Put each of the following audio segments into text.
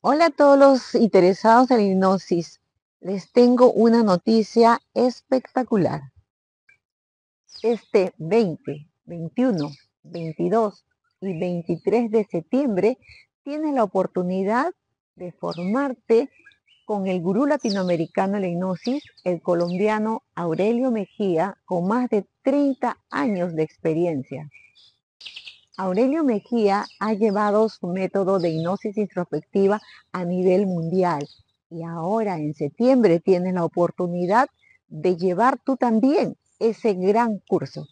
Hola a todos los interesados en la hipnosis. Les tengo una noticia espectacular. Este 20, 21, 22 y 23 de septiembre tienes la oportunidad de formarte con el gurú latinoamericano de la hipnosis, el colombiano Aurelio Mejía, con más de 30 años de experiencia. Aurelio Mejía ha llevado su método de hipnosis introspectiva a nivel mundial y ahora en septiembre tienes la oportunidad de llevar tú también ese gran curso.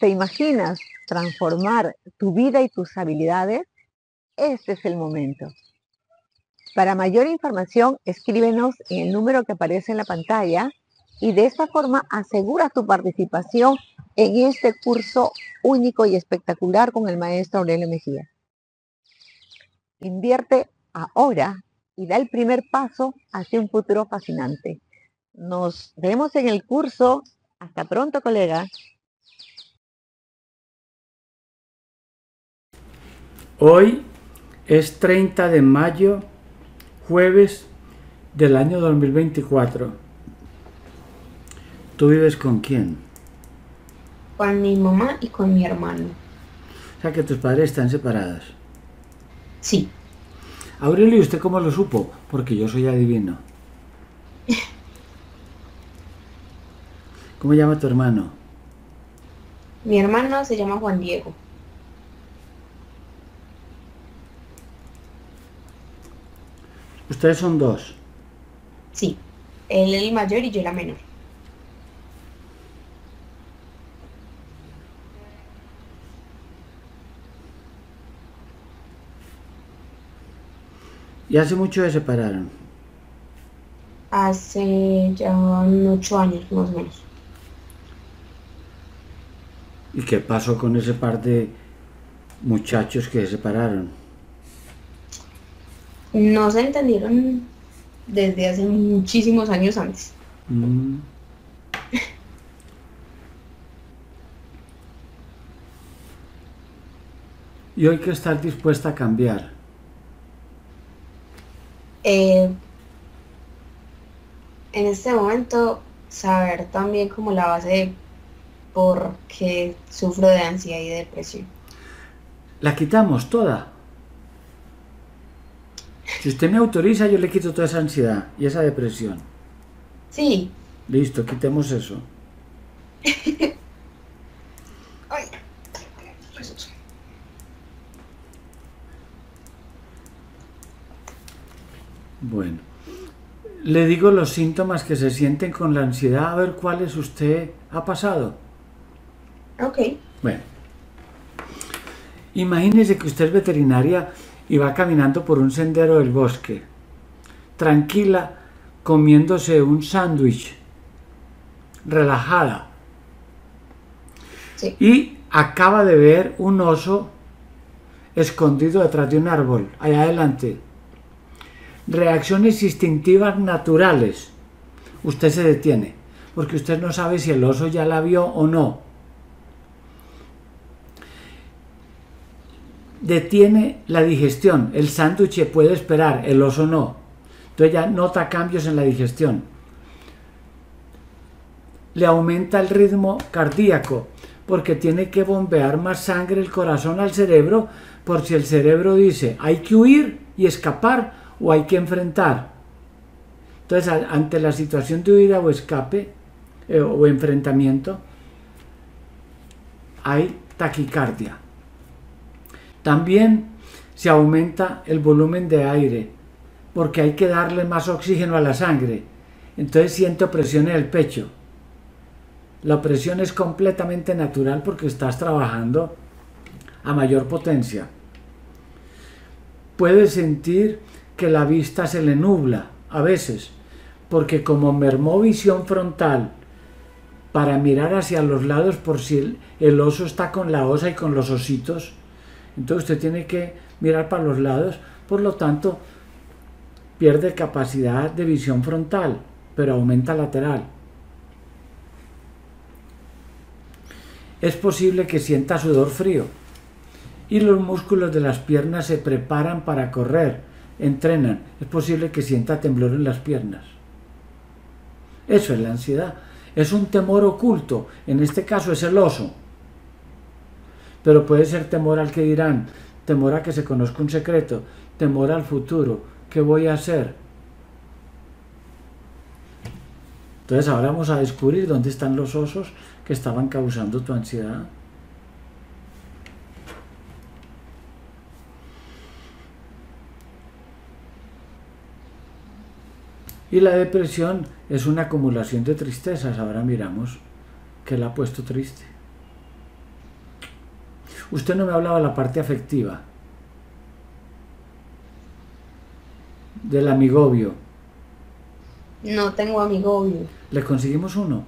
¿Te imaginas transformar tu vida y tus habilidades? Este es el momento. Para mayor información, escríbenos en el número que aparece en la pantalla y de esta forma asegura tu participación en este curso único y espectacular con el maestro Aurelio Mejía. Invierte ahora y da el primer paso hacia un futuro fascinante. Nos vemos en el curso. Hasta pronto, colega. Hoy es 30 de mayo, jueves del año 2024. ¿Tú vives con quién? Con mi mamá y con mi hermano. O sea que tus padres están separados. Sí. Aurelio, ¿y usted cómo lo supo? Porque yo soy adivino. ¿Cómo llama tu hermano? Mi hermano se llama Juan Diego. Ustedes son dos. Sí. Él es el mayor y yo la menor. ¿Y hace mucho se separaron? Hace ya ocho años más o menos. ¿Y qué pasó con ese par de muchachos que se separaron? No se entendieron desde hace muchísimos años antes. Mm. Y hoy que estar dispuesta a cambiar. Eh, en este momento, saber también como la base de por qué sufro de ansiedad y depresión. La quitamos toda. Si usted me autoriza, yo le quito toda esa ansiedad y esa depresión. Sí. Listo, quitemos eso. Ay. Bueno, le digo los síntomas que se sienten con la ansiedad, a ver cuáles usted ha pasado. Ok. Bueno, imagínese que usted es veterinaria y va caminando por un sendero del bosque, tranquila, comiéndose un sándwich, relajada. Sí. Y acaba de ver un oso escondido detrás de un árbol, allá adelante. Reacciones instintivas naturales. Usted se detiene, porque usted no sabe si el oso ya la vio o no. Detiene la digestión. El sándwich puede esperar, el oso no. Entonces ya nota cambios en la digestión. Le aumenta el ritmo cardíaco porque tiene que bombear más sangre el corazón al cerebro por si el cerebro dice hay que huir y escapar o hay que enfrentar. Entonces, ante la situación de huida o escape eh, o enfrentamiento, hay taquicardia. También se aumenta el volumen de aire porque hay que darle más oxígeno a la sangre. Entonces siento presión en el pecho. La presión es completamente natural porque estás trabajando a mayor potencia. Puedes sentir que la vista se le nubla a veces, porque como mermó visión frontal para mirar hacia los lados por si el, el oso está con la osa y con los ositos, entonces usted tiene que mirar para los lados, por lo tanto pierde capacidad de visión frontal, pero aumenta lateral. Es posible que sienta sudor frío y los músculos de las piernas se preparan para correr, entrenan, es posible que sienta temblor en las piernas. Eso es la ansiedad. Es un temor oculto. En este caso es el oso. Pero puede ser temor al que dirán, temor a que se conozca un secreto, temor al futuro. ¿Qué voy a hacer? Entonces ahora vamos a descubrir dónde están los osos que estaban causando tu ansiedad. Y la depresión es una acumulación de tristezas. Ahora miramos que la ha puesto triste. Usted no me hablaba de la parte afectiva, del amigobio. No tengo amigobio. ¿Le conseguimos uno?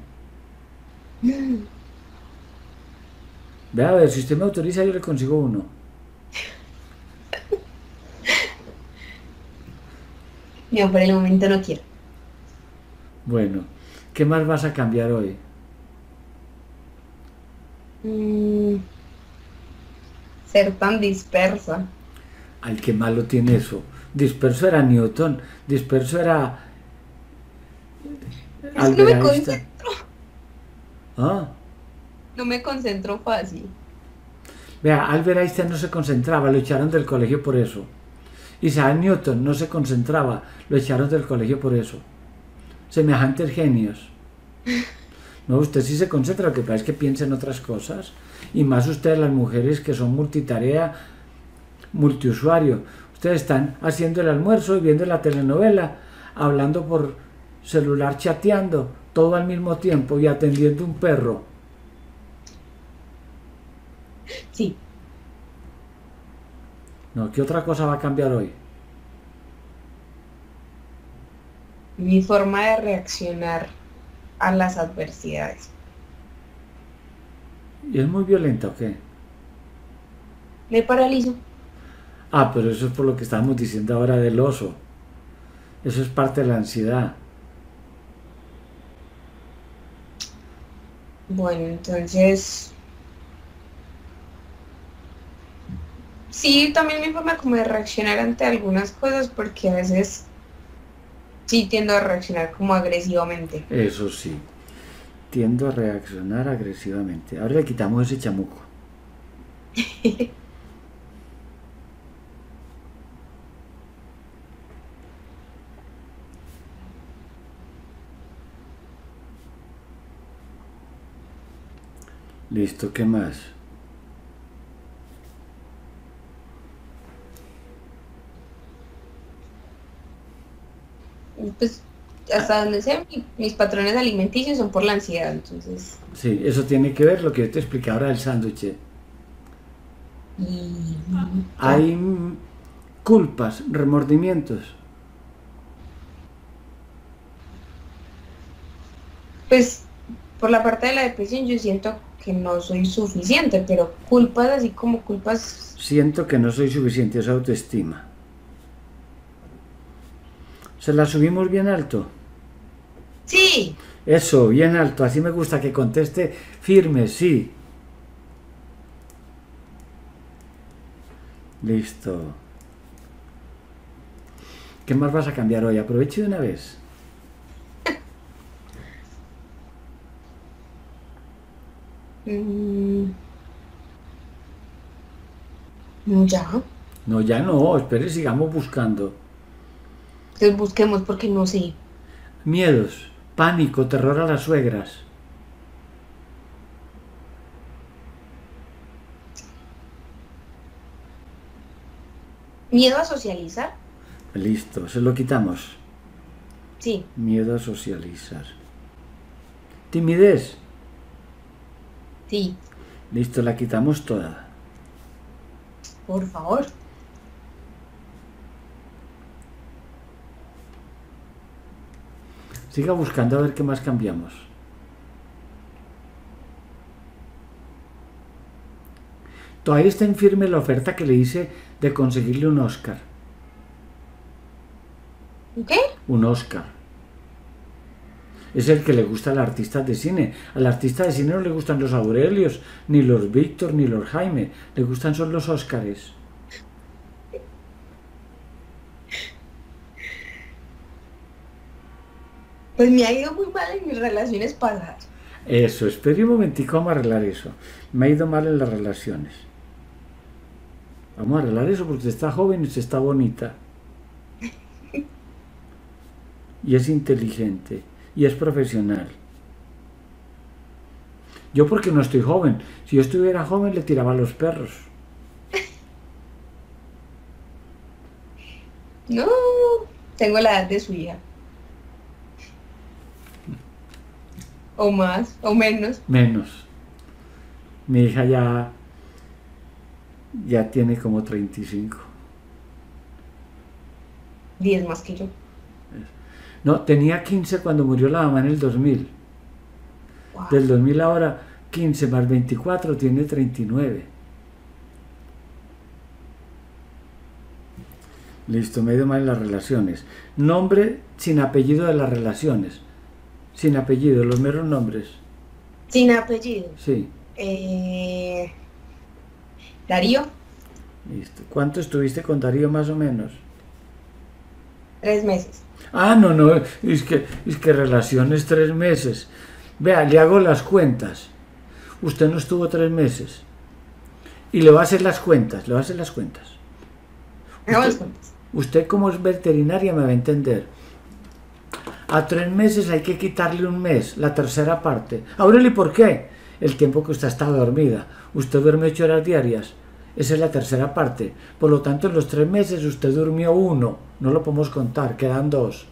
Ve a ver, si usted me autoriza, yo le consigo uno. Yo por el momento no quiero. Bueno, ¿qué más vas a cambiar hoy? Mm, ser tan dispersa. Ay, qué malo tiene eso. Disperso era Newton, disperso era... Es que no me concentro. Ah, No me concentro fácil. vea, Albert Einstein no se concentraba, lo echaron del colegio por eso. Isaac Newton no se concentraba, lo echaron del colegio por eso. Semejantes genios. No, usted sí se concentra, lo que pasa es que piensa en otras cosas. Y más ustedes las mujeres que son multitarea, multiusuario. Ustedes están haciendo el almuerzo y viendo la telenovela, hablando por celular, chateando, todo al mismo tiempo y atendiendo un perro. Sí. No, ¿qué otra cosa va a cambiar hoy? Mi forma de reaccionar a las adversidades. ¿Y es muy violenta o qué? Me paralizo. Ah, pero eso es por lo que estábamos diciendo ahora del oso. Eso es parte de la ansiedad. Bueno, entonces... Sí, también mi forma como de reaccionar ante algunas cosas porque a veces sí tiendo a reaccionar como agresivamente. Eso sí. Tiendo a reaccionar agresivamente. Ahora le quitamos ese chamuco. Listo, ¿qué más? Pues hasta donde mi- mis patrones alimenticios son por la ansiedad, entonces... Sí, eso tiene que ver lo que yo te expliqué ahora del sándwich. Y... Hay culpas, remordimientos. Pues por la parte de la depresión yo siento que no soy suficiente, pero culpas así como culpas... Siento que no soy suficiente, es autoestima. ¿Se la subimos bien alto? Sí, Eso, bien alto. Así me gusta que conteste firme, sí. Listo. ¿Qué más vas a cambiar hoy? Aproveche de una vez. Mm. Ya, No, ya no. Espere, sigamos buscando. Entonces busquemos porque no sé. Miedos, pánico, terror a las suegras. ¿Miedo a socializar? Listo, se lo quitamos. Sí. Miedo a socializar. Timidez. Sí, Listo, la quitamos toda. por favor. Siga buscando a ver qué más cambiamos. Todavía está en firme la oferta que le hice de conseguirle un Oscar. ¿Qué? Un Oscar. Es el que le gusta al artista de cine. Al artista de cine no le gustan los Aurelios, ni los Víctor, ni los Jaime. Le gustan son los Óscares. Pues me ha ido muy mal en mis relaciones pasadas. Eso, espere un momentico, vamos a arreglar eso. Me ha ido mal en las relaciones. Vamos a arreglar eso porque usted está joven y usted está bonita. Y es inteligente. Y es profesional. Yo porque no estoy joven. Si yo estuviera joven le tiraba a los perros. No, tengo la edad de su hija. O más, o menos. Menos. Mi hija ya ya tiene como 35. 10 más que yo. No, tenía 15 cuando murió la mamá en el 2000. Wow. Del 2000 ahora, 15 más 24 tiene 39. Listo, me he ido mal en las relaciones. Nombre sin apellido de las relaciones. Sin apellido, los meros nombres. Sin apellido. Sí, Eh, Darío, listo. ¿Cuánto estuviste con Darío más o menos? tres meses. Ah, no, no, es que, es que relaciones tres meses. Vea, le hago las cuentas. Usted no estuvo tres meses. Y le va a hacer las cuentas, le va a hacer las cuentas. Usted-. Usted como es veterinaria me va a entender. A tres meses hay que quitarle un mes, la tercera parte. Aureli, ¿por qué? El tiempo que usted está dormida. Usted duerme ocho horas diarias. Esa es la tercera parte. Por lo tanto, en los tres meses usted durmió uno. No lo podemos contar, quedan dos.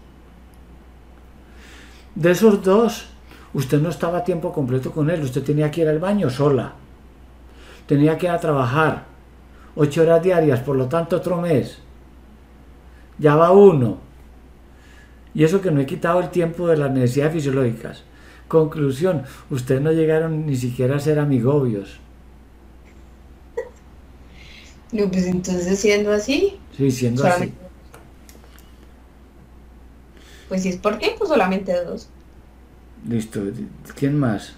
De esos dos, usted no estaba a tiempo completo con él. Usted tenía que ir al baño sola. Tenía que ir a trabajar. Ocho horas diarias, por lo tanto, otro mes. Ya va uno. Y eso que no he quitado el tiempo de las necesidades fisiológicas. Conclusión, ustedes no llegaron ni siquiera a ser amigobios. No, pues entonces siendo así, Sí, siendo así. Pues si es por tiempo, solamente dos. Listo. ¿Quién más?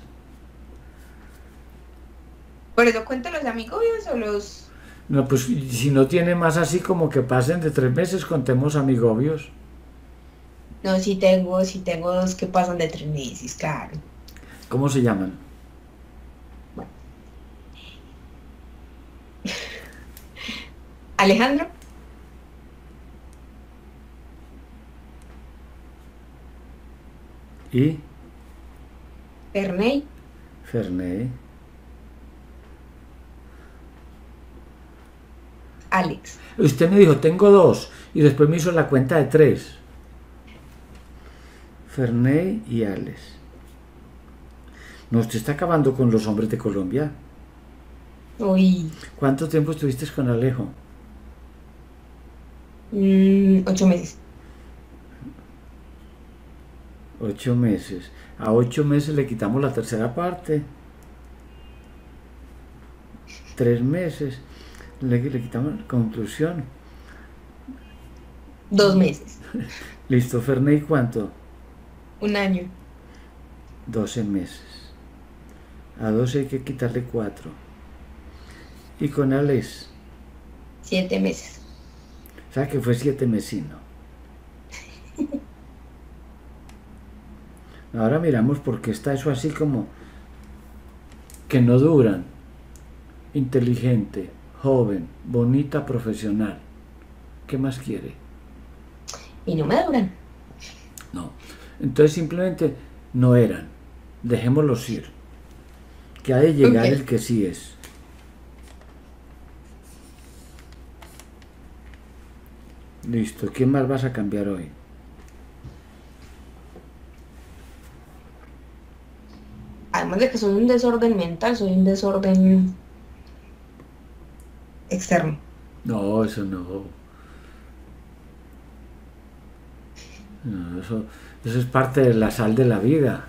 Por eso cuento los amigobios o los. No, pues si no tiene más así como que pasen de tres meses, contemos amigobios. No, sí tengo, sí tengo dos que pasan de tres meses, claro. ¿Cómo se llaman? Alejandro, Y Ferney, Ferney. Alex. Usted me dijo, tengo dos. Y después me hizo la cuenta de tres. Ferney y Alex. No, usted está acabando con los hombres de Colombia. Uy, ¿Cuánto tiempo estuviste con Alejo? mm, ocho meses. Ocho meses. A ocho meses le quitamos la tercera parte. Tres meses. Le, le quitamos conclusión. Dos meses. Listo, Ferney, ¿cuánto? Un año. 12 meses. A 12 hay que quitarle 4. Y con Alex, Siete meses. o sea que fue 7 mesino. Ahora miramos por qué está eso así como que no duran. Inteligente, joven, bonita, profesional. ¿Qué más quiere? Y no me duran. No. Entonces simplemente no eran. Dejémoslos ir. Que ha de llegar el que sí es. Listo. ¿Quién más vas a cambiar hoy? Además de que soy un desorden mental, soy un desorden externo. No, eso no. No, eso, eso es parte de la sal de la vida.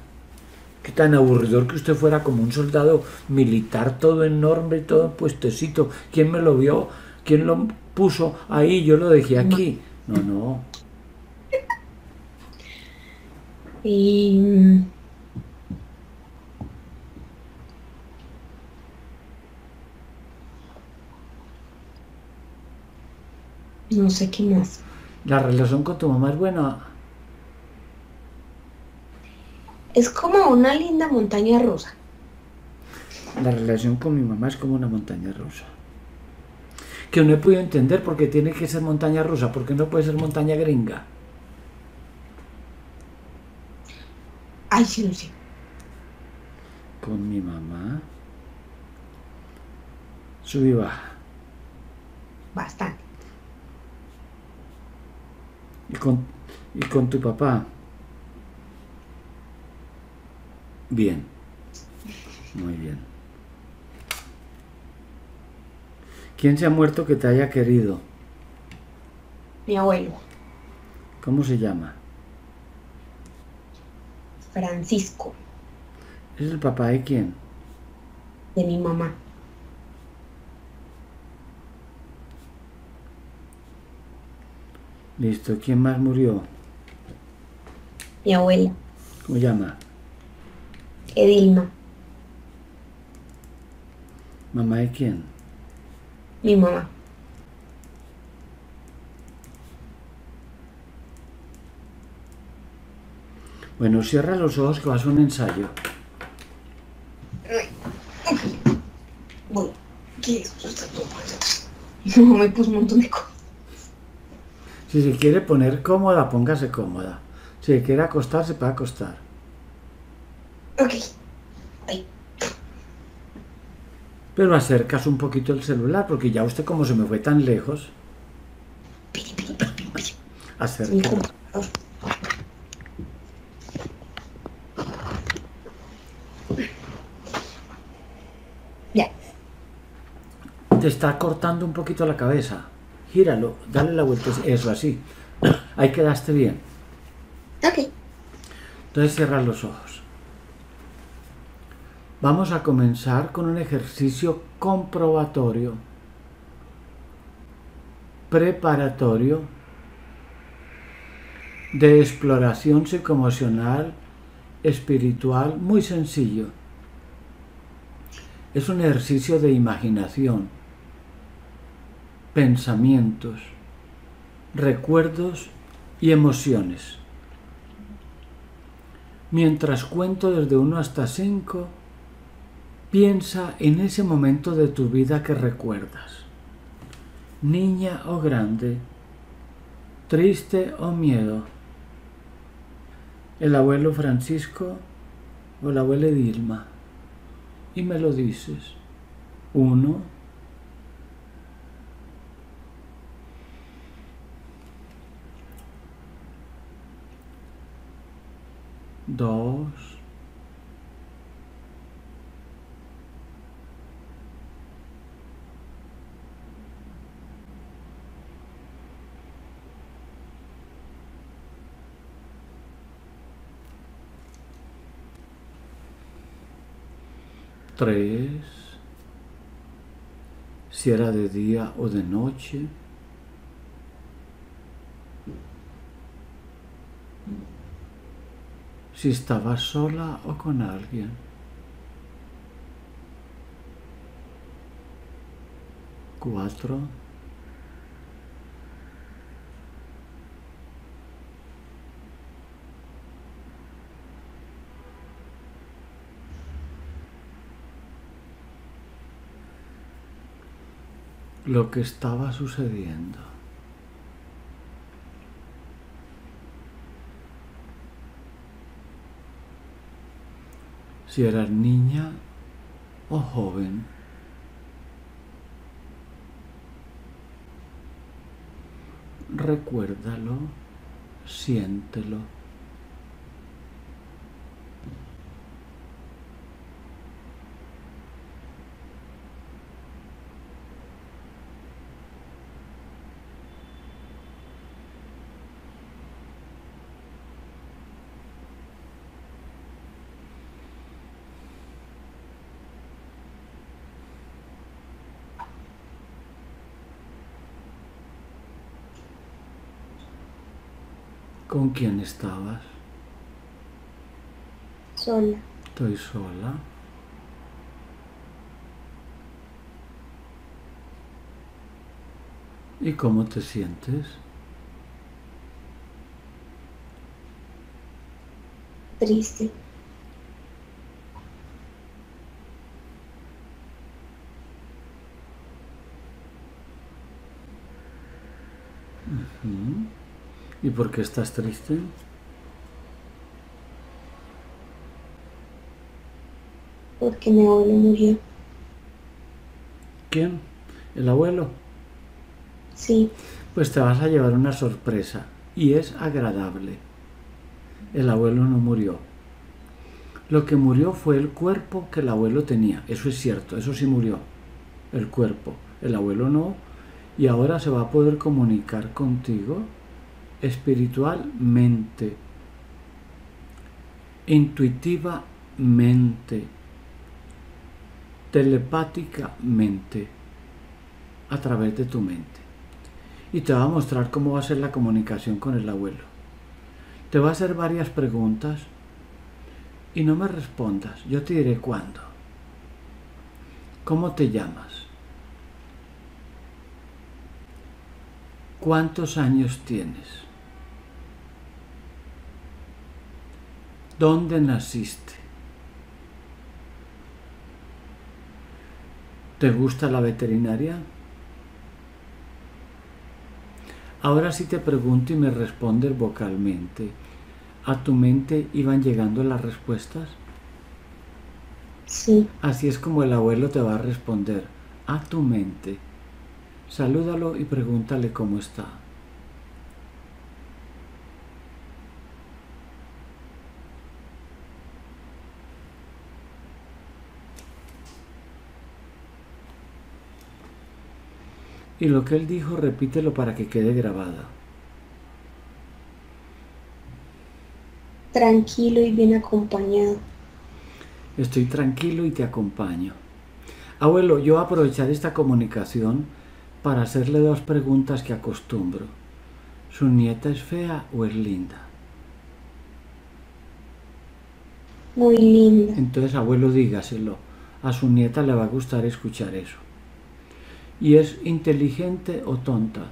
Qué tan aburridor que usted fuera como un soldado militar, todo enorme, todo puestecito. ¿Quién me lo vio? ¿Quién lo puso ahí? Yo lo dejé aquí. No, no. Y mm, no sé qué más. La relación con tu mamá es buena. Es como una linda montaña rusa. La relación con mi mamá es como una montaña rusa. Que no he podido entender por qué tiene que ser montaña rusa, porque no puede ser montaña gringa. Ay, sí, no sé. Con mi mamá. Sube y baja. Bastante. Y con, y con tu papá. Bien. Muy bien. ¿Quién se ha muerto que te haya querido? Mi abuelo, ¿Cómo se llama? Francisco, ¿Es el papá de quién? de mi mamá. Listo. ¿Quién más murió? Mi abuela, ¿Cómo llama? Edilma, ¿Mamá de quién? mi mamá. Bueno, cierra los ojos que vas a un ensayo. Bueno, ¿qué es? No, me puse un montón de cosas. Si se quiere poner cómoda, póngase cómoda. Si se quiere acostar, se puede acostar. Ok. Ay, Pero acercas un poquito el celular, porque ya usted como se me fue tan lejos, computador. Ya. Te está cortando un poquito la cabeza. Gíralo, dale la vuelta. Eso, así. Ahí quedaste bien. Ok. Entonces cierra los ojos. Vamos a comenzar con un ejercicio comprobatorio, preparatorio, de exploración psicoemocional, espiritual, muy sencillo. Es un ejercicio de imaginación, pensamientos, recuerdos y emociones. Mientras cuento desde 1 hasta 5, piensa en ese momento de tu vida que recuerdas. Niña o grande, triste o miedo. El abuelo Francisco o la abuela Dilma. Y me lo dices. Uno. Dos. Tres. Si era de día o de noche. Si estaba sola o con alguien. Cuatro. Lo que estaba sucediendo. Si eras niña o joven. Recuérdalo, siéntelo. ¿Con quién estabas? Sola. Estoy sola. ¿Y cómo te sientes? Triste. ¿Y por qué estás triste? Porque mi abuelo murió. ¿Quién? ¿El abuelo? Sí. Pues te vas a llevar una sorpresa y es agradable. El abuelo no murió. Lo que murió fue el cuerpo que el abuelo tenía. Eso es cierto, eso sí murió. El cuerpo. El abuelo no. Y ahora se va a poder comunicar contigo espiritualmente, intuitivamente, telepáticamente, a través de tu mente. Y te va a mostrar cómo va a ser la comunicación con el abuelo. Te va a hacer varias preguntas y no me respondas, yo te diré cuándo. ¿Cómo te llamas? ¿Cuántos años tienes? ¿Dónde naciste? ¿Te gusta la veterinaria? Ahora sí te pregunto y me respondes vocalmente. ¿A tu mente iban llegando las respuestas? Sí. Así es como el abuelo te va a responder. A tu mente. Salúdalo y pregúntale cómo está. Y lo que él dijo, repítelo para que quede grabada. Tranquilo y bien acompañado. Estoy tranquilo y te acompaño. Abuelo, yo voy a aprovechar esta comunicación para hacerle dos preguntas que acostumbro. ¿Su nieta es fea o es linda? Muy linda. Entonces, abuelo, dígaselo. A su nieta le va a gustar escuchar eso. ¿Y es inteligente o tonta?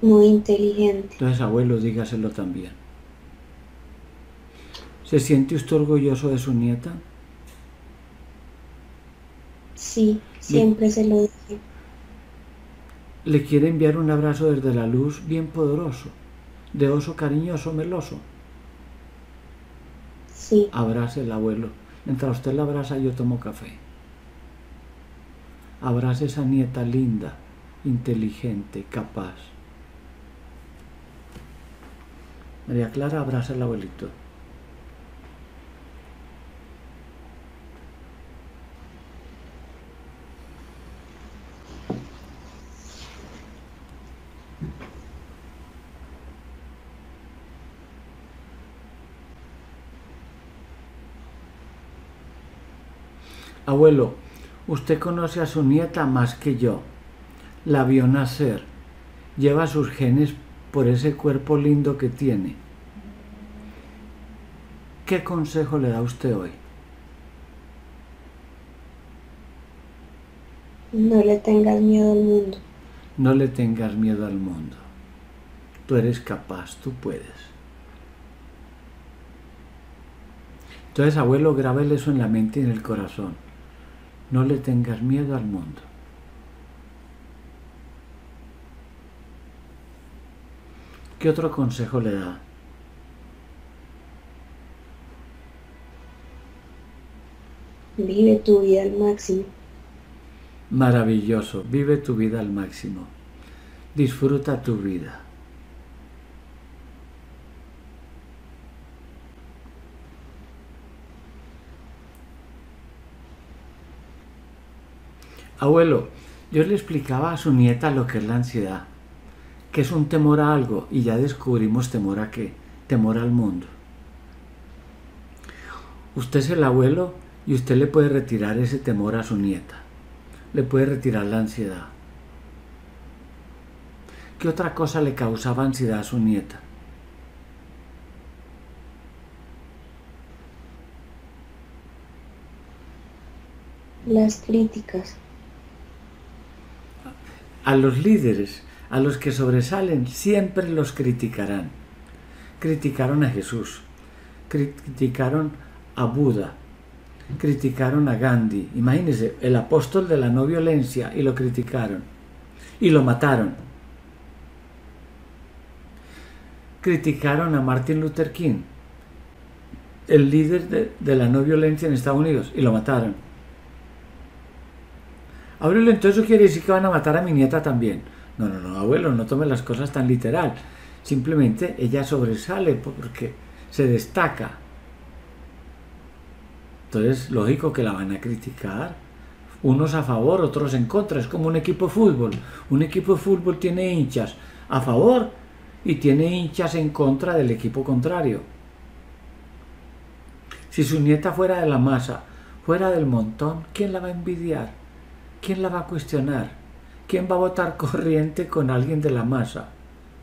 Muy inteligente. Entonces, abuelo, dígaselo también. ¿Se siente usted orgulloso de su nieta? Sí, siempre se lo dije. Le quiere enviar un abrazo desde la luz bien poderoso, de oso cariñoso, meloso. Sí, Abrace el abuelo. Mientras usted la abraza, yo tomo café. Abrace esa nieta linda, inteligente, capaz. María Clara, abraza al abuelito. Abuelo, usted conoce a su nieta más que yo. La vio nacer. Lleva sus genes por ese cuerpo lindo que tiene. ¿Qué consejo le da usted hoy? no le tengas miedo al mundo. No le tengas miedo al mundo. Tú eres capaz, tú puedes. Entonces, abuelo, grábele eso en la mente y en el corazón. No le tengas miedo al mundo. ¿Qué otro consejo le da? Vive tu vida al máximo. Maravilloso, vive tu vida al máximo. Disfruta tu vida. Abuelo, yo le explicaba a su nieta lo que es la ansiedad, que es un temor a algo y ya descubrimos temor a qué, temor al mundo. Usted es el abuelo y usted le puede retirar ese temor a su nieta, le puede retirar la ansiedad. ¿Qué otra cosa le causaba ansiedad a su nieta? Las críticas. A los líderes, a los que sobresalen, siempre los criticarán. Criticaron a Jesús, criticaron a Buda, criticaron a Gandhi. Imagínense, el apóstol de la no violencia y lo criticaron. y lo mataron. Criticaron a Martin Luther King, el líder de, de la no violencia en Estados Unidos, y lo mataron. Abuelo, entonces quiere decir que van a matar a mi nieta también. No, no, no, abuelo, no tome las cosas tan literal. Simplemente ella sobresale porque se destaca. Entonces, lógico que la van a criticar. Unos a favor, otros en contra. Es como un equipo de fútbol. Un equipo de fútbol tiene hinchas a favor y tiene hinchas en contra del equipo contrario. Si su nieta fuera de la masa, fuera del montón, ¿quién la va a envidiar? ¿Quién la va a cuestionar? ¿Quién va a votar corriente con alguien de la masa?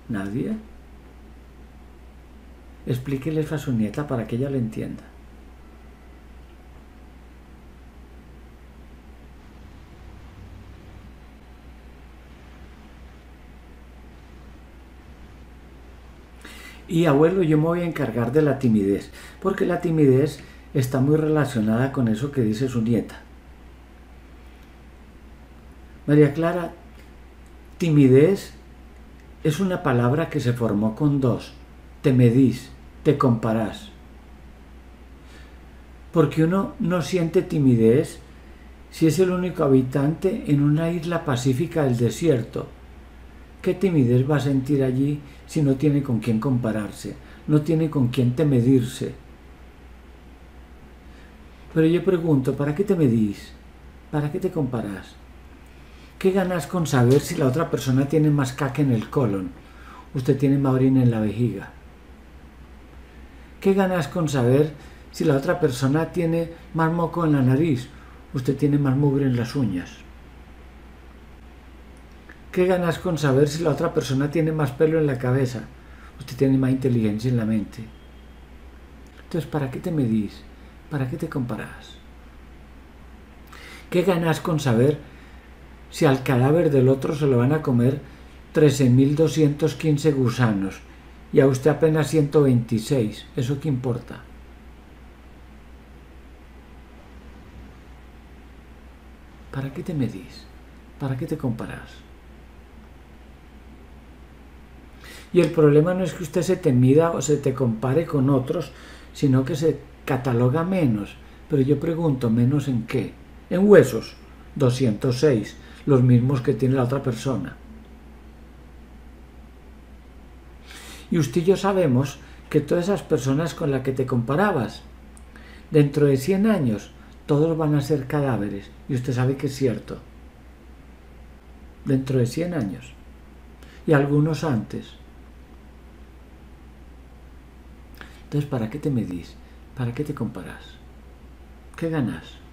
¿Nadie? Explíqueles a su nieta para que ella lo entienda. Y abuelo, yo me voy a encargar de la timidez, porque la timidez está muy relacionada con eso que dice su nieta. María Clara, timidez es una palabra que se formó con dos. Te medís, te comparás. Porque uno no siente timidez si es el único habitante en una isla pacífica del desierto. ¿Qué timidez va a sentir allí si no tiene con quién compararse? No tiene con quién te medirse. Pero yo pregunto, ¿para qué te medís? ¿Para qué te comparás? ¿Qué ganas con saber si la otra persona tiene más caca en el colon? Usted tiene más orina en la vejiga. ¿Qué ganas con saber si la otra persona tiene más moco en la nariz? Usted tiene más mugre en las uñas. ¿Qué ganas con saber si la otra persona tiene más pelo en la cabeza? Usted tiene más inteligencia en la mente. Entonces, ¿para qué te medís? ¿Para qué te comparás? ¿Qué ganas con saber si al cadáver del otro se lo van a comer 13.215 gusanos y a usted apenas 126? ¿Eso qué importa? ¿Para qué te medís? ¿Para qué te comparás? Y el problema no es que usted se te mida o se te compare con otros, sino que se cataloga menos. Pero yo pregunto, ¿menos en qué? En huesos, 206, los mismos que tiene la otra persona. Y usted y yo sabemos que todas esas personas con las que te comparabas, dentro de 100 años, todos van a ser cadáveres. Y usted sabe que es cierto. Dentro de 100 años. Y algunos antes. Entonces, ¿para qué te medís? ¿Para qué te comparas? ¿Qué ganas?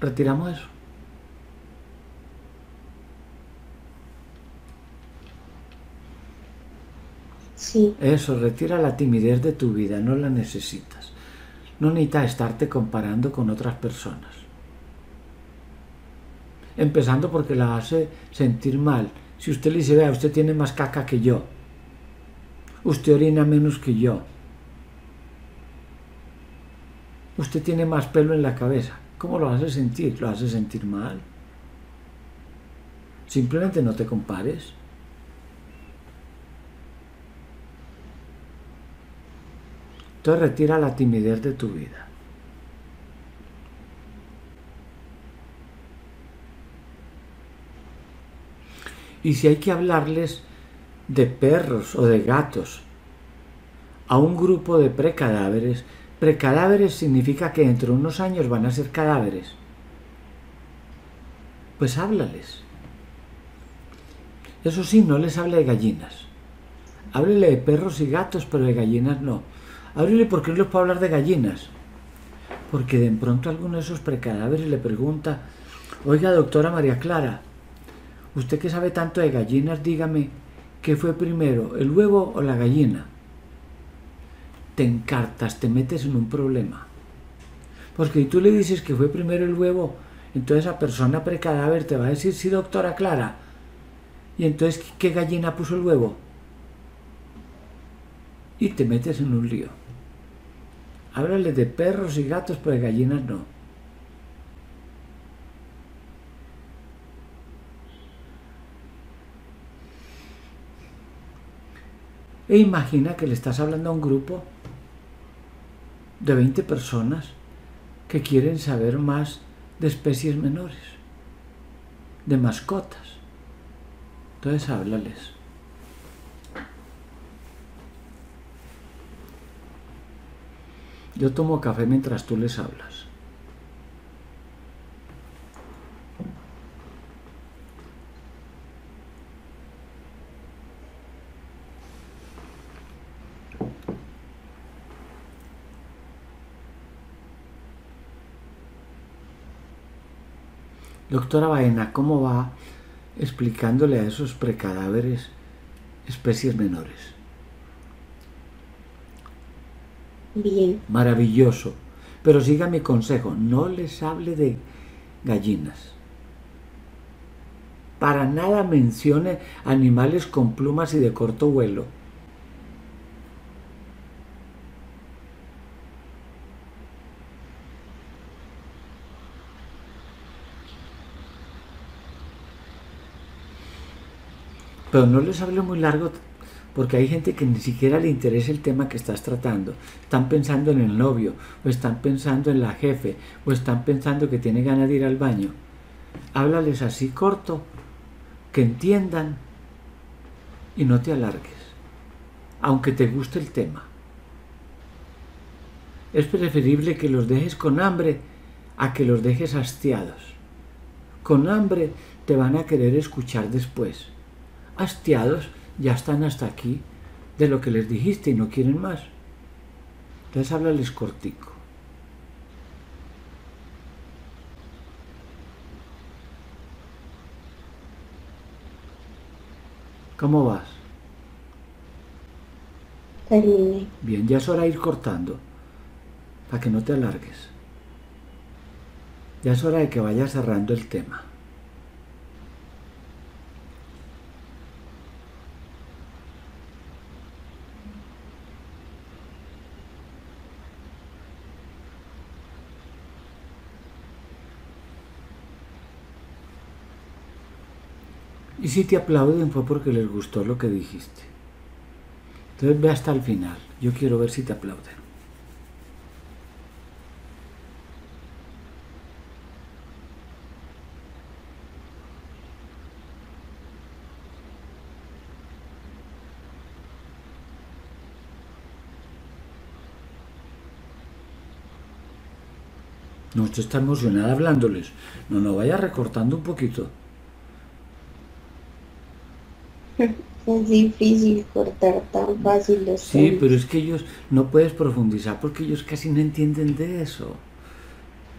Retiramos eso. Sí. Eso, retira la timidez de tu vida, no la necesitas. No necesitas estarte comparando con otras personas. Empezando porque la hace sentir mal. Si usted le dice, vea, usted tiene más caca que yo. Usted orina menos que yo. Usted tiene más pelo en la cabeza. ¿Cómo lo hace sentir? ¿Lo hace sentir mal? Simplemente no te compares. Entonces retira la timidez de tu vida. Y si hay que hablarles de perros o de gatos a un grupo de precadáveres, precadáveres significa que dentro de unos años van a ser cadáveres. Pues háblales. Eso sí, no les hable de gallinas. Háblele de perros y gatos, pero de gallinas no. Háblele porque no les puedo hablar de gallinas. Porque de pronto alguno de esos precadáveres le pregunta, oiga doctora María Clara, usted que sabe tanto de gallinas, dígame, ¿qué fue primero, el huevo o la gallina? te encartas, te metes en un problema. Porque si tú le dices que fue primero el huevo, entonces esa persona precadáver te va a decir, sí, doctora Clara. Y entonces, ¿qué gallina puso el huevo? Y te metes en un lío. Háblale de perros y gatos, pero de gallinas no. E imagina que le estás hablando a un grupo de 20 personas que quieren saber más de especies menores, de mascotas. Entonces háblales. Yo tomo café mientras tú les hablas. Doctora Baena, ¿cómo va explicándole a esos precadáveres especies menores? Bien. Maravilloso. Pero siga mi consejo, no les hable de gallinas. Para nada mencione animales con plumas y de corto vuelo. Pero no les hable muy largo porque hay gente que ni siquiera le interesa el tema que estás tratando. Están pensando en el novio, o están pensando en la jefe, o están pensando que tiene ganas de ir al baño. Háblales así corto, que entiendan y no te alargues, aunque te guste el tema. Es preferible que los dejes con hambre a que los dejes hastiados. Con hambre te van a querer escuchar después. Hastiados ya están hasta aquí de lo que les dijiste y no quieren más. Entonces háblales cortico. ¿Cómo vas? Bien, ya es hora de ir cortando, para que no te alargues. Ya es hora de que vayas cerrando el tema. Y si te aplauden fue porque les gustó lo que dijiste. Entonces ve hasta el final. Yo quiero ver si te aplauden. No, usted está emocionada hablándoles. No, no, vaya recortando un poquito. Es difícil cortar tan fácil los Sí, temas. pero es que ellos no puedes profundizar porque ellos casi no entienden de eso.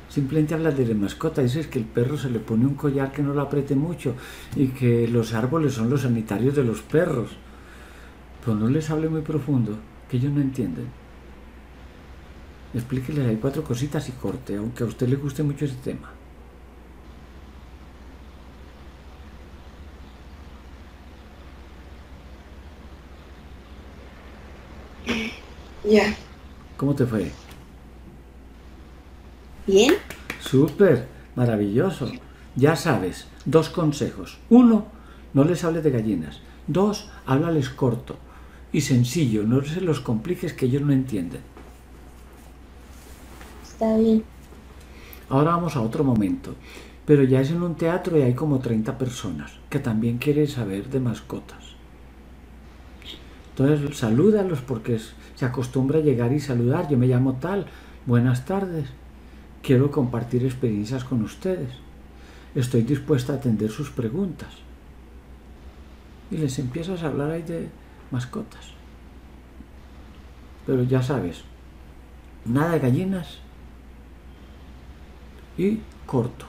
Simplemente hablas de la mascota, dices que el perro se le pone un collar que no lo apriete mucho y que los árboles son los sanitarios de los perros. Pero no les hable muy profundo, que ellos no entienden. Explíqueles ahí cuatro cositas y corte, aunque a usted le guste mucho ese tema. Ya. ¿Cómo te fue? Bien. Súper, maravilloso. Ya sabes, dos consejos. Uno, no les hables de gallinas. Dos, háblales corto y sencillo, no se los compliques que ellos no entienden. Está bien. Ahora vamos a otro momento, pero ya es en un teatro y hay como 30 personas que también quieren saber de mascotas. Entonces, salúdalos porque se acostumbra a llegar y saludar. Yo me llamo tal, buenas tardes. Quiero compartir experiencias con ustedes. Estoy dispuesta a atender sus preguntas. Y les empiezas a hablar ahí de mascotas. Pero ya sabes, nada de gallinas y corto.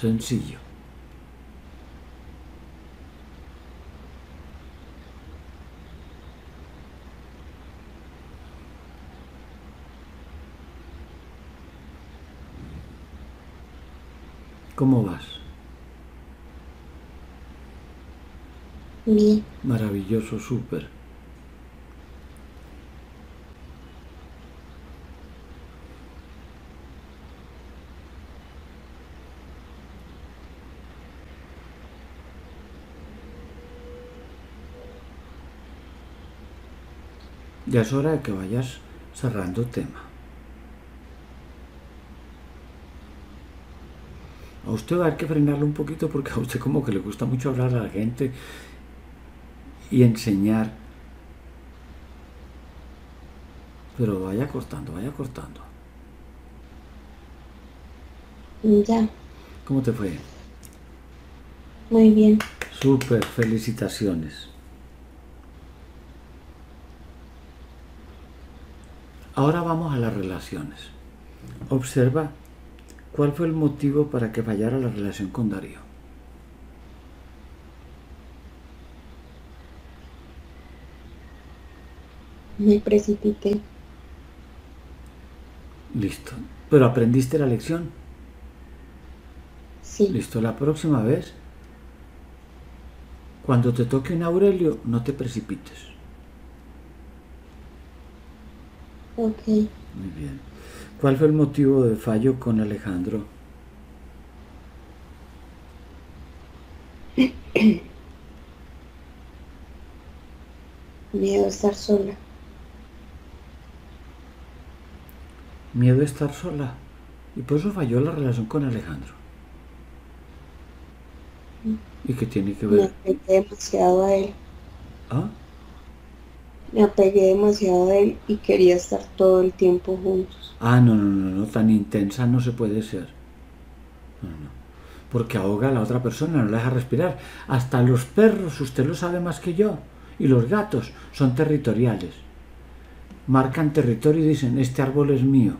Sencillo. ¿Cómo vas? Bien. Maravilloso, súper. Ya es hora de que vayas cerrando tema. A usted va a haber que frenarlo un poquito porque a usted como que le gusta mucho hablar a la gente y enseñar. Pero vaya cortando, vaya cortando. Ya, ¿Cómo te fue? muy bien. Súper, felicitaciones. Ahora vamos a las relaciones. Observa cuál fue el motivo para que fallara la relación con Darío. Me precipité. Listo. Pero aprendiste la lección. Sí, Listo. La próxima vez, cuando te toque un Aurelio, no te precipites. ok. Muy bien. ¿Cuál fue el motivo de fallo con Alejandro? Miedo a estar sola. Miedo a estar sola. Y por eso falló la relación con Alejandro. ¿Y qué tiene que Me ver? apegué demasiado a él. ¿Ah? Me apegué demasiado a él y quería estar todo el tiempo juntos. Ah, no, no, no, no, tan intensa no se puede ser. No, no. Porque ahoga a la otra persona, no la deja respirar. Hasta los perros, usted lo sabe más que yo. Y los gatos son territoriales. Marcan territorio y dicen, este árbol es mío.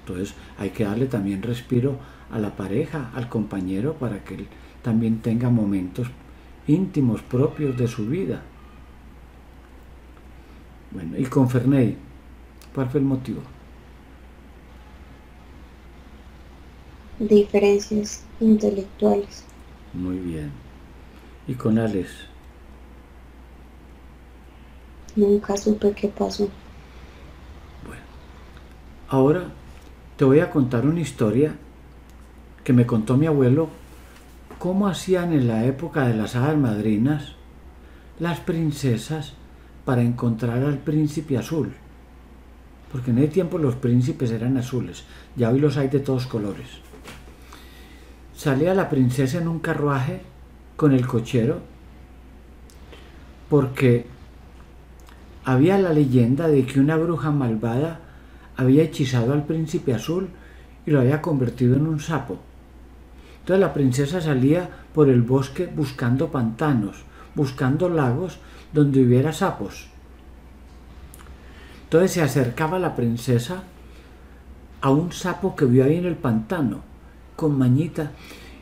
Entonces hay que darle también respiro a la pareja, al compañero, para que él también tenga momentos íntimos propios de su vida. Bueno, y con Ferney, ¿cuál fue el motivo? Diferencias intelectuales. Muy bien. Y con Alex, Nunca supe qué pasó. ahora te voy a contar una historia que me contó mi abuelo, cómo hacían en la época de las hadas madrinas las princesas para encontrar al príncipe azul. Porque en ese tiempo los príncipes eran azules, ya hoy los hay de todos colores. Salía la princesa en un carruaje con el cochero porque había la leyenda de que una bruja malvada había hechizado al príncipe azul y lo había convertido en un sapo. Entonces la princesa salía por el bosque buscando pantanos, buscando lagos donde hubiera sapos. Entonces se acercaba la princesa a un sapo que vio ahí en el pantano, con mañita,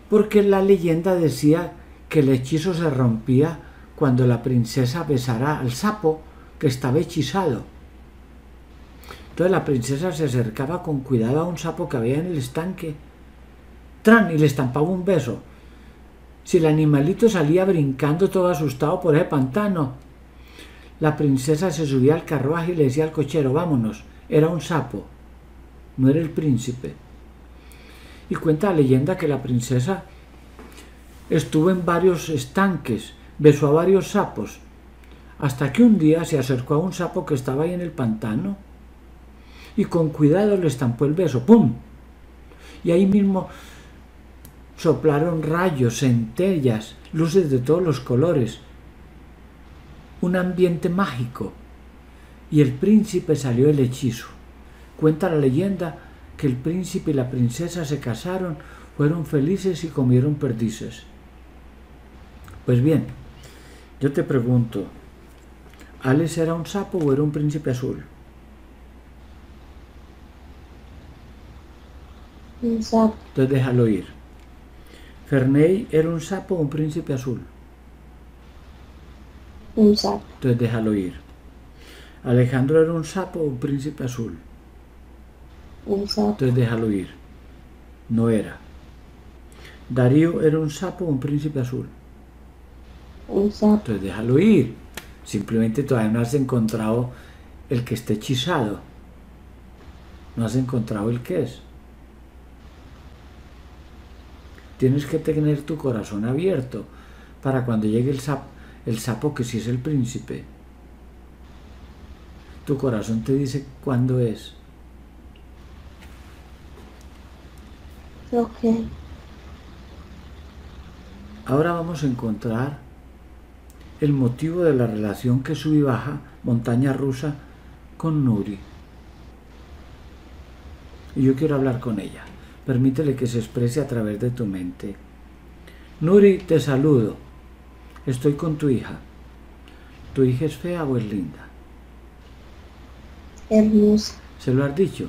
porque la leyenda decía que el hechizo se rompía cuando la princesa besara al sapo que estaba hechizado. Entonces la princesa se acercaba con cuidado a un sapo que había en el estanque. ¡Tran! Y le estampaba un beso. Si el animalito salía brincando todo asustado por ese pantano, la princesa se subía al carruaje y le decía al cochero, vámonos, era un sapo, no era el príncipe. Y cuenta la leyenda que la princesa estuvo en varios estanques, besó a varios sapos, hasta que un día se acercó a un sapo que estaba ahí en el pantano y con cuidado le estampó el beso, ¡pum! Y ahí mismo soplaron rayos, centellas, luces de todos los colores, un ambiente mágico, y el príncipe salió el hechizo. Cuenta la leyenda que el príncipe y la princesa se casaron, fueron felices y comieron perdices. Pues bien, yo te pregunto, ¿Alex era un sapo o era un príncipe azul? Un sapo. Entonces déjalo ir. Ferney era un sapo o un príncipe azul. Un sapo. Entonces déjalo ir. Alejandro era un sapo o un príncipe azul. Un sapo. Entonces déjalo ir. No era. Darío era un sapo o un príncipe azul. Un sapo. Entonces déjalo ir. Simplemente todavía no has encontrado el que esté hechizado. No has encontrado el que es. Tienes que tener tu corazón abierto para cuando llegue el, sap- el sapo que sí es el príncipe. Tu corazón te dice cuándo es. Ok. Ahora vamos a encontrar el motivo de la relación que sube y baja montaña rusa con Nuri. Y yo quiero hablar con ella. Permítele que se exprese a través de tu mente. Nuri, te saludo. Estoy con tu hija. ¿Tu hija es fea o es linda? Hermosa. ¿Se lo has dicho?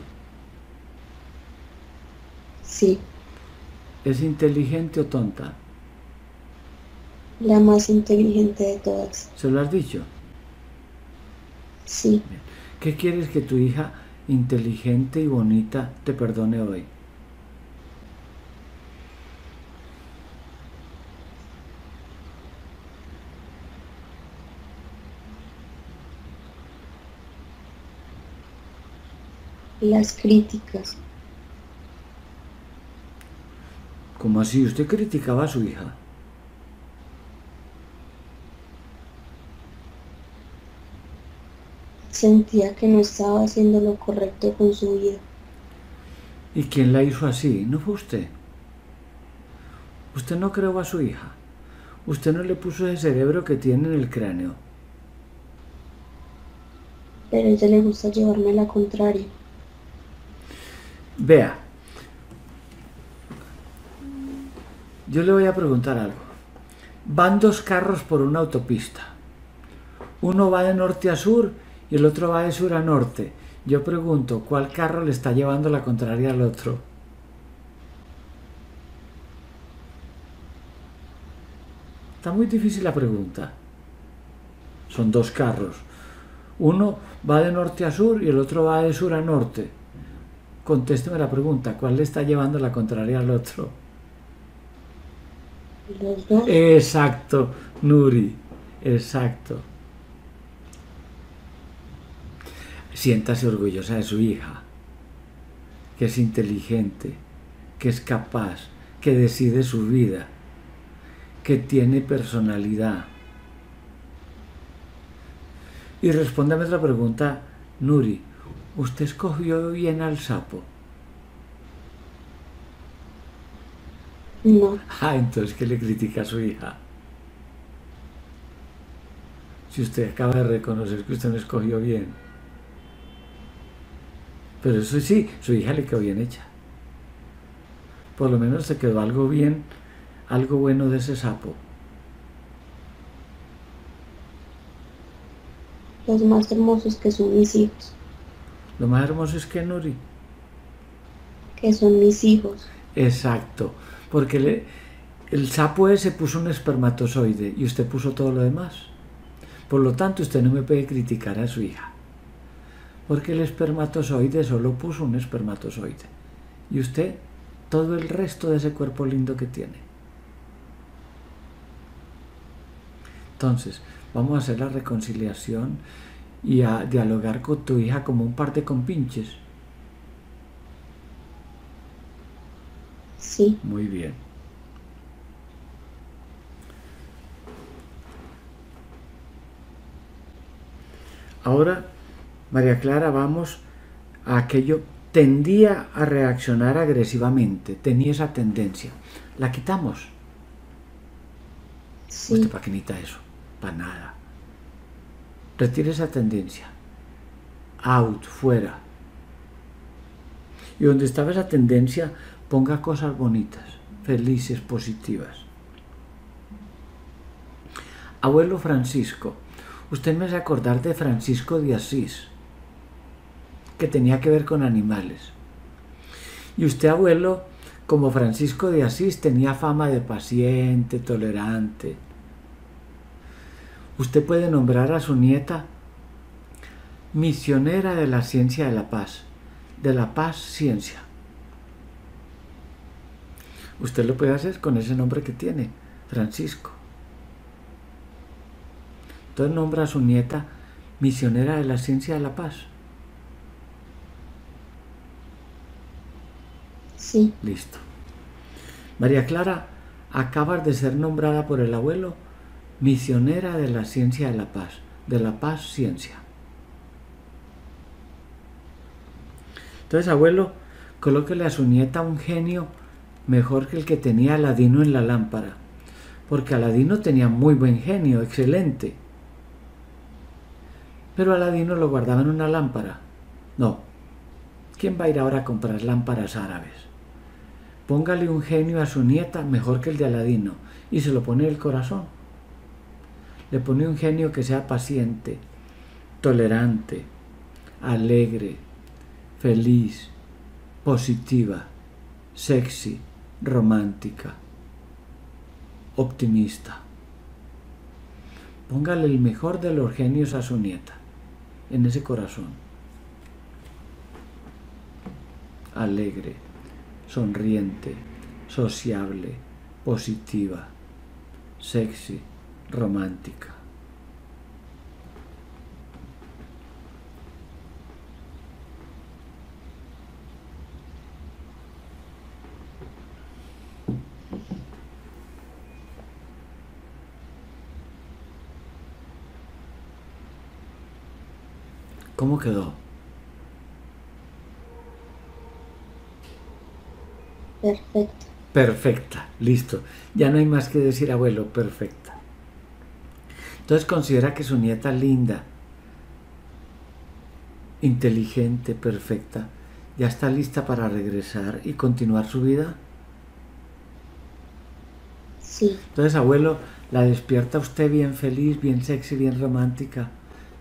Sí. ¿Es inteligente o tonta? La más inteligente de todas. ¿Se lo has dicho? Sí. ¿Qué quieres que tu hija inteligente y bonita te perdone hoy? Las críticas. ¿Cómo así? ¿Usted criticaba a su hija? Sentía que no estaba haciendo lo correcto con su vida. ¿Y quién la hizo así? ¿No fue usted? Usted no creó a su hija. Usted no le puso ese cerebro que tiene en el cráneo. Pero a ella le gusta llevarme la contraria. Vea, yo le voy a preguntar algo. Van dos carros por una autopista. Uno va de norte a sur y el otro va de sur a norte. Yo pregunto, ¿cuál carro le está llevando la contraria al otro? Está muy difícil la pregunta. Son dos carros. Uno va de norte a sur y el otro va de sur a norte. Contésteme la pregunta, ¿cuál le está llevando la contraria al otro? Los dos. Exacto, Nuri, exacto. Siéntase orgullosa de su hija, que es inteligente, que es capaz, que decide su vida, que tiene personalidad. Y respóndame otra pregunta, Nuri, ¿usted escogió bien al sapo? No. Ah, entonces, ¿qué le critica a su hija? Si usted acaba de reconocer que usted no escogió bien. Pero eso sí, su hija le quedó bien hecha. Por lo menos se quedó algo bien, algo bueno de ese sapo. Los más hermosos que son mis hijos. Lo más hermoso es que Nuri. Que son mis hijos. Exacto. Porque le- el sapo ese puso un espermatozoide y usted puso todo lo demás. Por lo tanto, usted no me puede criticar a su hija. Porque el espermatozoide solo puso un espermatozoide. Y usted todo el resto de ese cuerpo lindo que tiene. Entonces, vamos a hacer la reconciliación y a dialogar con tu hija como un par de compinches. Sí. Muy bien. Ahora, María Clara, vamos a aquello. Tendía a reaccionar agresivamente, tenía esa tendencia. ¿La quitamos? Sí. ¿Usted para qué necesita eso? Para nada. Retire esa tendencia. Out, fuera. Y donde estaba esa tendencia, ponga cosas bonitas, felices, positivas. Abuelo Francisco, usted me hace acordar de Francisco de Asís, que tenía que ver con animales. Y usted, abuelo, como Francisco de Asís, tenía fama de paciente, tolerante. Usted puede nombrar a su nieta misionera de la ciencia de la paz, de la paz ciencia. Usted lo puede hacer con ese nombre que tiene, Francisco. Entonces nombra a su nieta misionera de la ciencia de la paz. Sí. Listo. María Clara, acabas de ser nombrada por el abuelo misionera de la ciencia de la paz, de la paz ciencia. Entonces, abuelo, colóquele a su nieta un genio mejor que el que tenía Aladino en la lámpara, porque Aladino tenía muy buen genio, excelente. Pero Aladino lo guardaba en una lámpara. No. ¿Quién va a ir ahora a comprar lámparas árabes? Póngale un genio a su nieta mejor que el de Aladino y se lo pone en el corazón. Le pone un genio que sea paciente, tolerante, alegre, feliz, positiva, sexy, romántica, optimista. Póngale el mejor de los genios a su nieta, en ese corazón. Alegre, sonriente, sociable, positiva, sexy, romántica. ¿Cómo quedó? Perfecto. Perfecta, listo. Ya no hay más que decir, abuelo, perfecta. Entonces considera que su nieta linda, inteligente, perfecta, ya está lista para regresar y continuar su vida. Sí, Entonces, abuelo, la despierta usted bien feliz, bien sexy, bien romántica.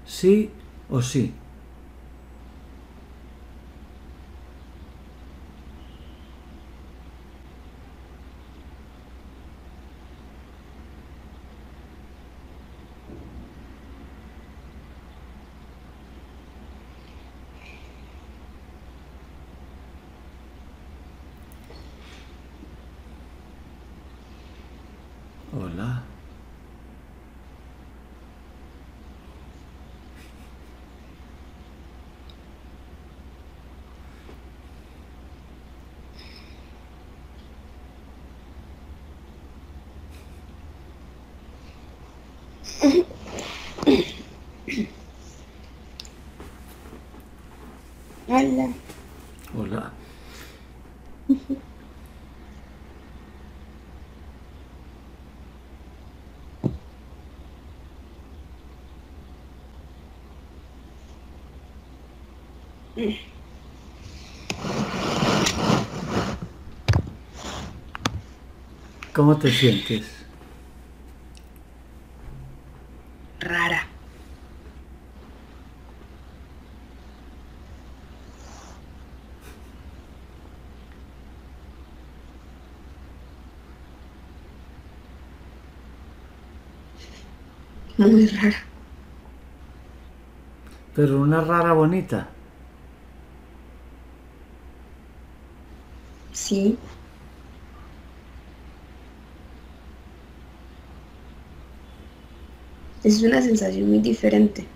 ¿Sí o sí? Hola. Hola. Hola. ¿Cómo te sientes? Rara. Muy rara. Pero una rara bonita. Sí. Es una sensación muy diferente.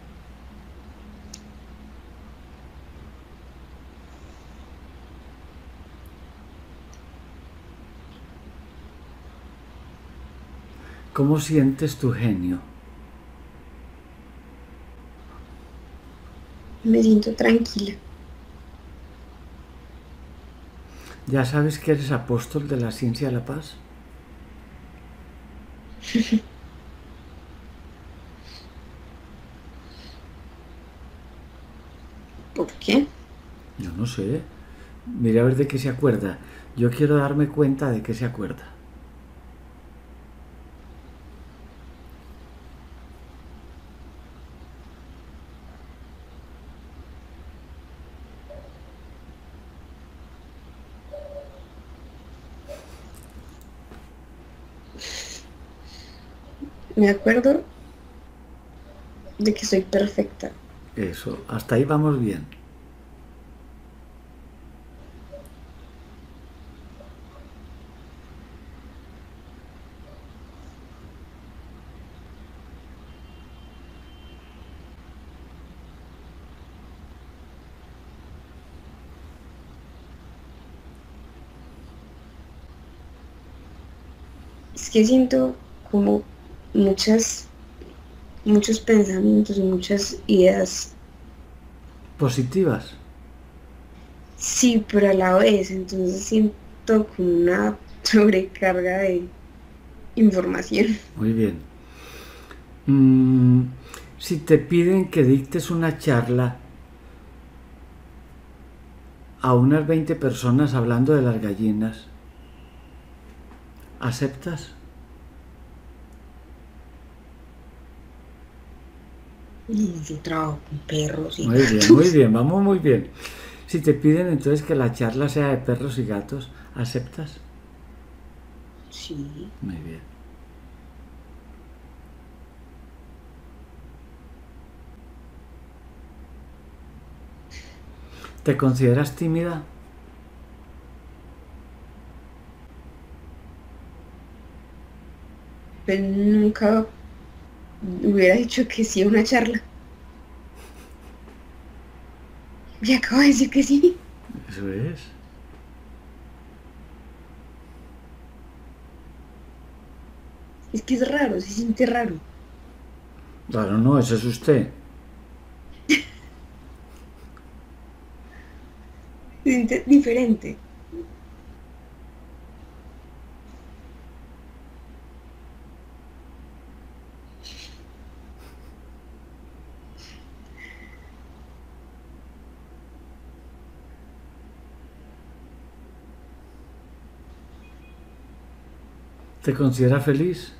¿Cómo sientes tu genio? Me siento tranquila. ¿Ya sabes que eres apóstol de la ciencia de la paz? ¿Por qué? Yo no sé. Mira a ver de qué se acuerda. Yo quiero darme cuenta de qué se acuerda. Me acuerdo de que soy perfecta. Eso, hasta ahí vamos bien. Es que siento como muchas, muchos pensamientos y muchas ideas. Positivas. Sí, pero a la vez, entonces siento como una sobrecarga de información. Muy bien. Mm, si te piden que dictes una charla a unas 20 personas hablando de las gallinas, ¿aceptas? Yo trabajo con perros y Muy bien, muy bien, vamos muy bien. Si te piden entonces que la charla sea de perros y gatos, ¿aceptas? Sí, Muy bien. ¿Te consideras tímida? pero nunca hubiera dicho que sí a una charla. Y acabo de decir que sí. Eso es. Es que es raro, se siente raro. Claro, no, eso es usted. Se siente diferente. ¿Te consideras feliz?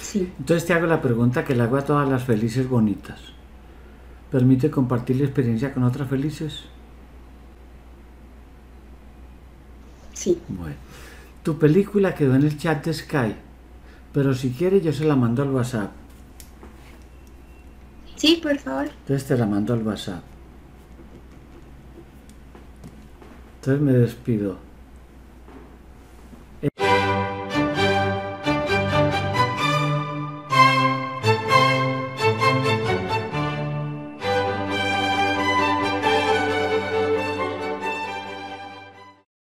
Sí, Entonces te hago la pregunta que le hago a todas las felices bonitas. ¿Permite compartir la experiencia con otras felices? sí. Bueno. Tu película quedó en el chat de Sky, pero si quiere yo se la mando al WhatsApp. Sí, por favor. Entonces te la mando al WhatsApp. Entonces me despido.